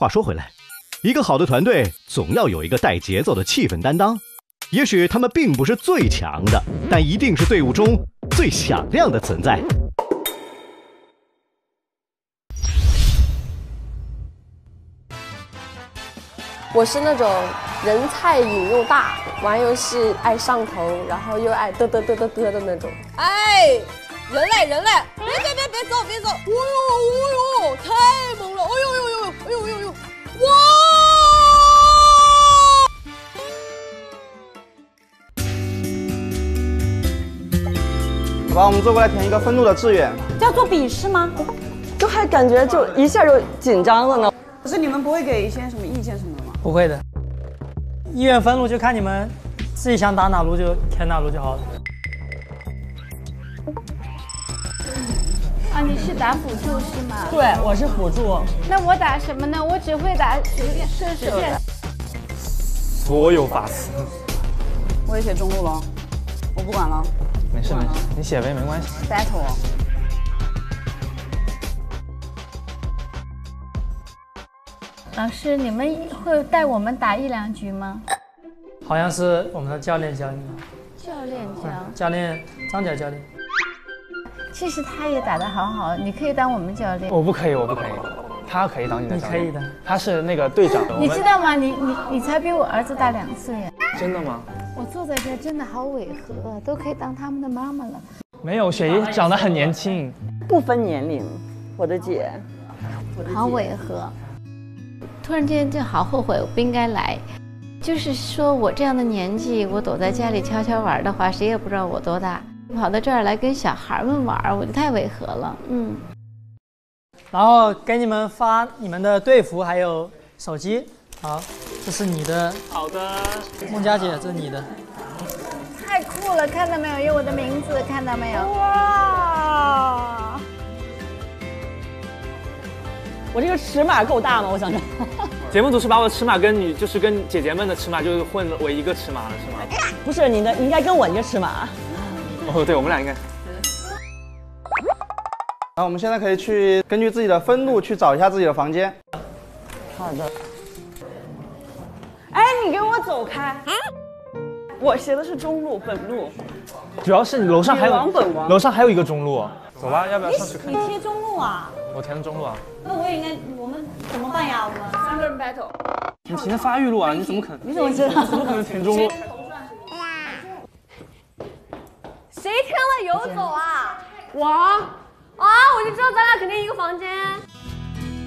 话说回来，一个好的团队总要有一个带节奏的气氛担当。也许他们并不是最强的，但一定是队伍中最响亮的存在。我是那种人菜瘾又大，玩游戏爱上头，然后又爱嘚嘚嘚嘚嘚的那种。哎，人类人类，别别别别走别走！哦呦哦呦，太猛了！哎呦呦呦，哎呦呦呦，哇！好吧，我们坐过来填一个愤怒的志愿。要做笔试吗？就还感觉就一下就紧张了呢。可是你们不会给一些什么意见什么的吗？不会的，意愿分路就看你们自己想打哪路就填哪路就好了。啊，你是打辅助是吗？对，我是辅助。那我打什么呢？我只会打随便射手。所有法师。我也写中路了，我不管了。没事没事，你写呗，没关系。battle。老师，你们会带我们打一两局吗？好像是我们的教练教你的，教练教。教练张角教练。其实他也打得好好，你可以当我们教练。我不可以，我不可以，他可以当你的你教练。可以的，他是那个队长。你知道吗？你你你才比我儿子大两岁。真的吗？我坐在这真的好违和，都可以当他们的妈妈了。没有，雪姨长得很年轻。不分年龄，我的姐。好违和。突然间就好后悔，我不应该来。就是说我这样的年纪，我躲在家里悄悄玩的话，谁也不知道我多大。跑到这儿来跟小孩们玩，我就太违和了。嗯。然后给你们发你们的队服还有手机。好，这是你的。好的。孟佳姐，这是你的。太酷了，看到没有？有我的名字，看到没有？哇！我这个尺码够大吗？我想想。节目组是把我的尺码跟你就是跟姐姐们的尺码就是混为一个尺码了，是吗？不是你的，你应该跟我一个尺码。哦，对，我们俩应该。好，我们现在可以去根据自己的分路去找一下自己的房间。好的。哎，你给我走开！我写的是中路本路。主要是你楼上还女王本有王楼上还有一个中路，走吧，要不要上去看你？贴中路啊？我填的中路啊。那我也应该，我们怎么办呀？我们三个人 battle。你填的发育路啊？你怎么可能？你怎么知道？怎么可能填中路？游走啊？我啊，我就知道咱俩肯定一个房间。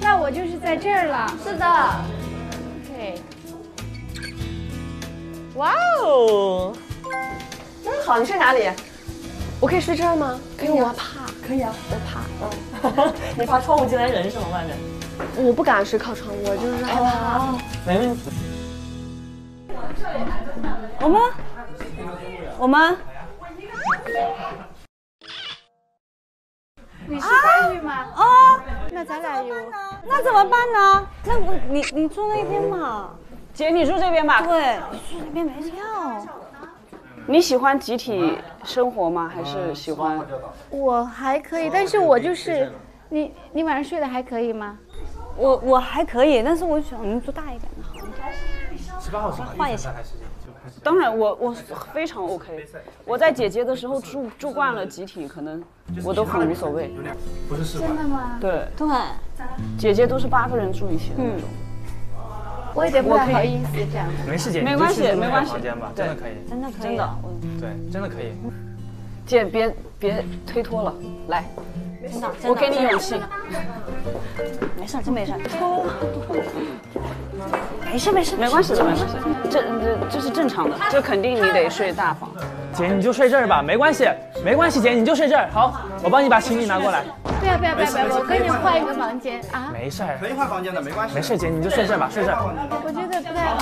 那我就是在这儿了。是的。OK。哇哦！真好，你睡哪里？我可以睡这儿吗？因为我怕。可以啊，我怕。嗯。你怕窗户进来人是吗？外面？我不敢睡靠窗，我就是害怕。没问题。我们，我们。你是发育吗？哦，那咱俩有。那怎么办呢？那我你你住那边嘛？姐，你住这边吧。对，你住那边没票。你喜欢集体生活吗？还是喜欢？我还可以，但是我就是你，你晚上睡得还可以吗？我我还可以，但是我想你住大一点的好。十八号是换一下。当然我，我非常 OK。我在姐姐的时候住住惯了集体，可能我都很无所谓。不是真的吗？对对，姐姐都是八个人住一起的那种。我有点不太好意思这样。没事姐，没关系没关系房间吧，真的可以。真的可以，真的，对，真的可以。姐别别推脱了，来，真的，我给你勇气。没事，真没事。没事没事，没关系的，没关系，这这这是正常的，这肯定你得睡大房。姐你就睡这儿吧，没关系，没关系，姐你就睡这儿。好，我帮你把行李拿过来。不要不要不要不要，我跟你换一个房间啊！没事儿，可以换房间的，没关系。没事，姐你就睡这儿吧，睡这儿。我觉得不太好。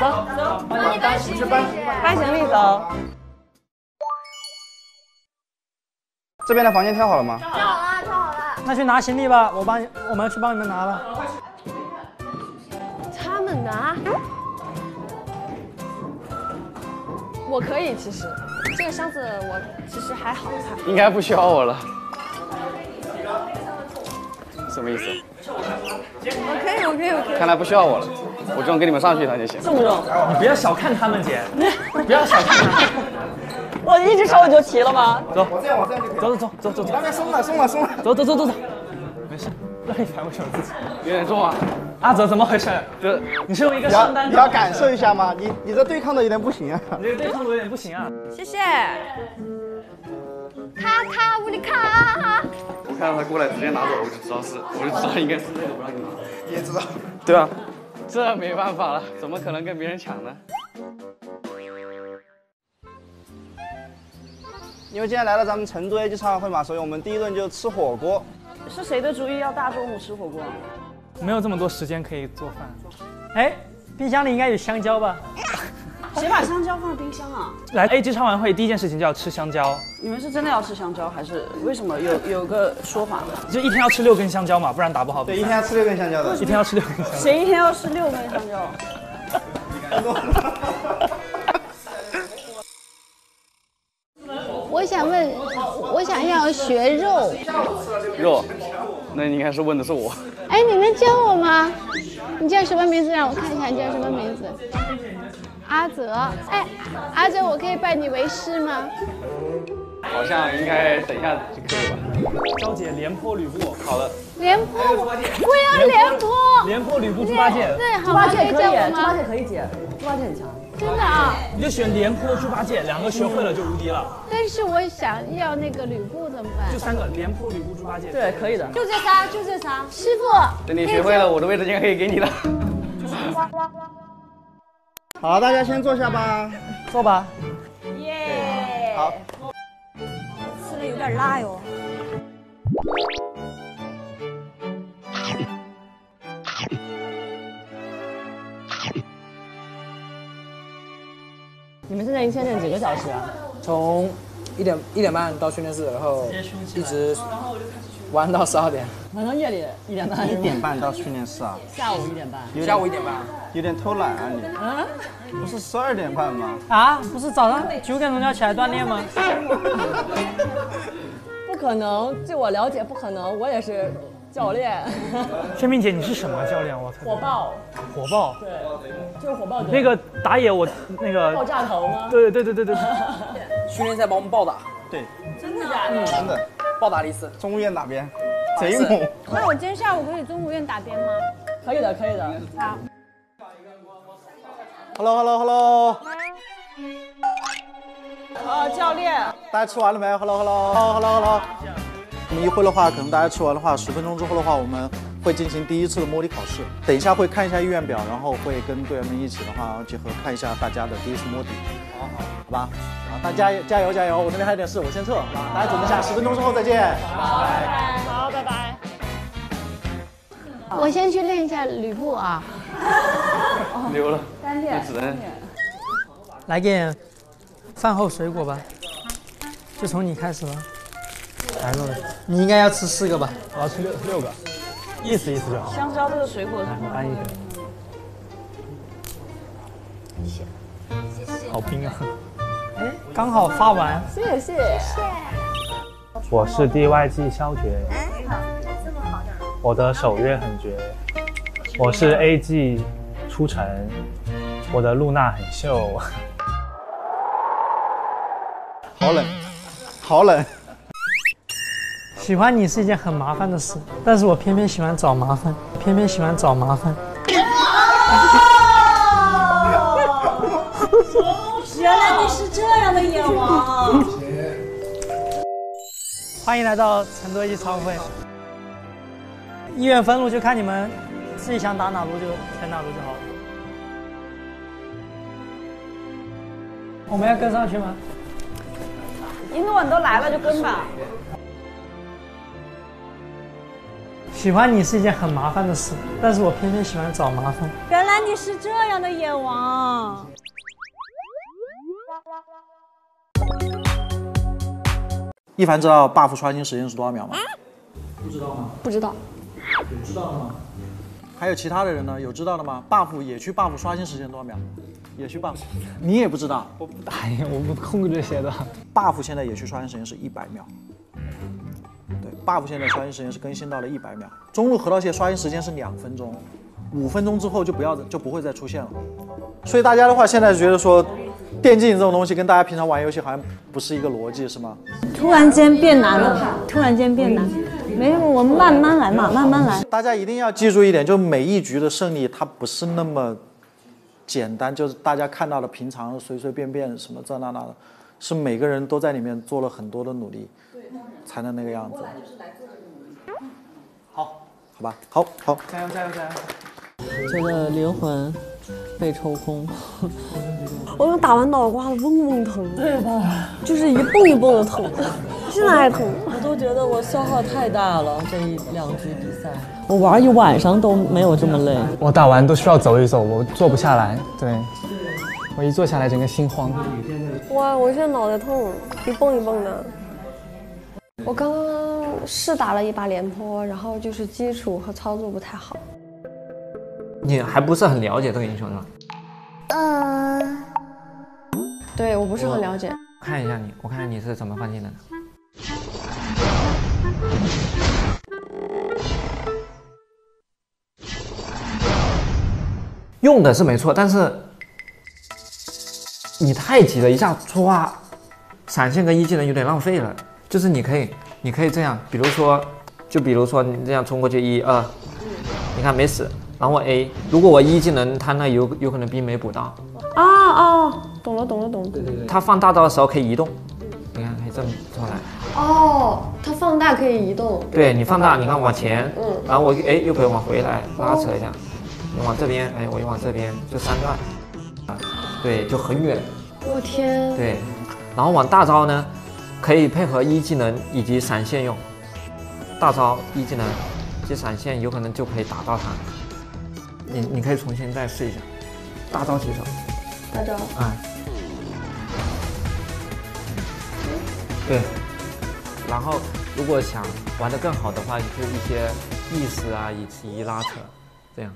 走走，帮你搬行李，搬行李走。这边的房间挑好了吗？挑好了，挑好了。那去拿行李吧，我帮你，我们去帮你们拿了。他们拿。我可以，其实这个箱子我其实还好看。应该不需要我了。什么意思？我可以，我可以，我可以。看来不需要我了，我这种跟你们上去一趟就行。这么重，你不要小看他们姐，不要小看他们。我一只手你就提了吗？走，我这样，我这样就可以。走走走走走走，那边松了，松了，松了。走走走走走，没事，那你抬我手自己。有点重啊，阿泽怎么回事？这你是用一个你要上单你要感受一下吗？你你这对抗的有点不行啊。你这个对抗的有点不行啊。谢谢。咔咔乌里咔，我看到他过来直接拿走，我就知道是，我就知道应该是那个不让你拿。你也知道。对啊，这没办法了，怎么可能跟别人抢呢？因为今天来了咱们成都 A G 超玩会嘛，所以我们第一顿就吃火锅。是谁的主意要大中午吃火锅？没有这么多时间可以做饭。哎，冰箱里应该有香蕉吧？谁把香蕉放冰箱啊？来 A G 超玩会第一件事情就要吃香蕉，你们是真的要吃香蕉，还是为什么有有个说法？就一天要吃六根香蕉嘛，不然打不好比对，一天要吃六根香蕉的。一天要吃六根香蕉。谁一天要吃六根香蕉？我想问，我想要学肉，肉，那你应该是问的是我。哎，你能叫我吗？你叫什么名字？让我看一下，你叫什么名字？阿泽。哎，阿泽，我可以拜你为师吗？好像应该等一下就可以吧。娇姐廉颇吕布，好了，廉颇，我要廉颇。廉颇吕布猪八戒，对，好吗？可以猪八戒？可以解，猪八戒很强。真的啊？你就选廉颇、猪八戒，两个学会了就无敌了。但是我想要那个吕布怎么办就？三个，廉颇、吕布、猪八戒。对，可以的。就这仨，就这仨。师傅，等你学会了，我的位置应该可以给你了。好，大家先坐下吧。坐吧。耶。好。吃的有点辣哟。训练几个小时啊？从一点一点半到训练室，然后一直玩到十二点。玩到夜里一点半。一点半到训练室啊？下午一点半。下午一点半。有点偷懒啊你。嗯。不是十二点半吗？啊，不是早上九点钟就要起来锻炼吗？不可能，据我了解不可能，我也是教练。天明姐，你是什么教练？我操！火爆。火爆。对，就是火爆。那个打野我那个。爆炸头吗？对对对对对对。训练赛把我们暴打。对。真的假的？真的。暴打了一次。中午院打边？贼猛。那我今天下午可以中午院打边吗？可以的，可以的。好。Hello Hello Hello。啊，教练。大家吃完了没？Hello Hello Hello Hello。我们一会的话，可能大家吃完的话，十分钟之后的话，我们会进行第一次的摸底考试。等一下会看一下意愿表，然后会跟队员们一起的话，结合看一下大家的第一次摸底。好好，好吧。啊，大家加油加油！我这边还有点事，我先撤，好吧？大家准备一下，十分钟之后再见。拜拜。好，拜拜。我先去练一下吕布啊。溜了，单练，只能来点饭后水果吧，就从你开始吧。来肉，你应该要吃四个吧？我要吃六六个，意思意思就好。香蕉这个水果是搬一个。好冰啊！哎，刚好发完。谢谢谢谢。我是 DYG 肖爵。哎，好，这么好的。我的手约很绝。我是 AG 出城。我的露娜很秀。好冷，好冷。喜欢你是一件很麻烦的事，但是我偏偏喜欢找麻烦，偏偏喜欢找麻烦。原来你是这样的野王。欢迎来到成都一超会。医院分路就看你们自己想打哪路就选哪路就好了。我们要跟上去吗？一诺，你都来了就跟吧。喜欢你是一件很麻烦的事，但是我偏偏喜欢找麻烦。原来你是这样的野王。一凡知道 buff 刷新时间是多少秒吗？不知道吗？不知道。有知道的吗？还有其他的人呢？有知道的吗？buff 野区 buff 刷新时间多少秒？野区 buff，你也不知道？我不打野，我不控制这些的。buff 现在野区刷新时间是一百秒。对 buff 现在刷新时间是更新到了一百秒，中路河道蟹刷新时间是两分钟，五分钟之后就不要就不会再出现了。所以大家的话现在觉得说，电竞这种东西跟大家平常玩游戏好像不是一个逻辑，是吗？突然间变难了，突然间变难，没什么，我们慢慢来嘛，慢慢来。大家一定要记住一点，就每一局的胜利它不是那么简单，就是大家看到的平常随随便便什么这那那的，是每个人都在里面做了很多的努力，才能那个样子。好，好吧，好好，加油加油加油！觉得灵魂被抽空，我刚打完脑瓜子嗡嗡疼，对吧？就是一蹦一蹦的疼，现在还疼。我都觉得我消耗太大了，这一两局比赛，我玩一晚上都没有这么累。我打完都需要走一走，我坐不下来。对，我一坐下来整个心慌。哇，我现在脑袋痛，一蹦一蹦的。我刚刚试打了一把廉颇，然后就是基础和操作不太好。你还不是很了解这个英雄是吧？嗯，对我不是很了解。看一下你，我看看你是怎么放技能的。用的是没错，但是你太急了，一下唰，闪现跟一技能有点浪费了。就是你可以，你可以这样，比如说，就比如说你这样冲过去，一二，你看没死，然后我 A，如果我一技能，他那有有可能兵没补到。啊啊，懂了懂了懂了。对对对。他放大招的时候可以移动，你看可以这么出来。哦，它放大可以移动。对你放大，你看往前，嗯，然后我哎又可以往回来拉扯一下，你往这边，哎我又往这边，就三段，啊，对，就很远。我天。对，然后往大招呢，可以配合一技能以及闪现用，大招一技能及闪现有可能就可以打到他。你你可以重新再试一下，大招起手。大招。啊。对。然后，如果想玩的更好的话，就一些意识啊，以及拉扯，这样。